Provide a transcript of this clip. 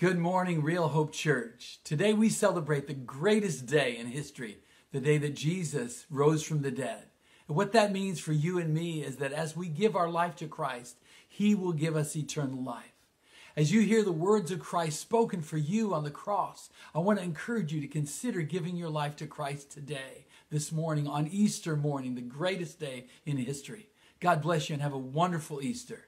Good morning, Real Hope Church. Today we celebrate the greatest day in history, the day that Jesus rose from the dead. And what that means for you and me is that as we give our life to Christ, He will give us eternal life. As you hear the words of Christ spoken for you on the cross, I want to encourage you to consider giving your life to Christ today, this morning, on Easter morning, the greatest day in history. God bless you and have a wonderful Easter.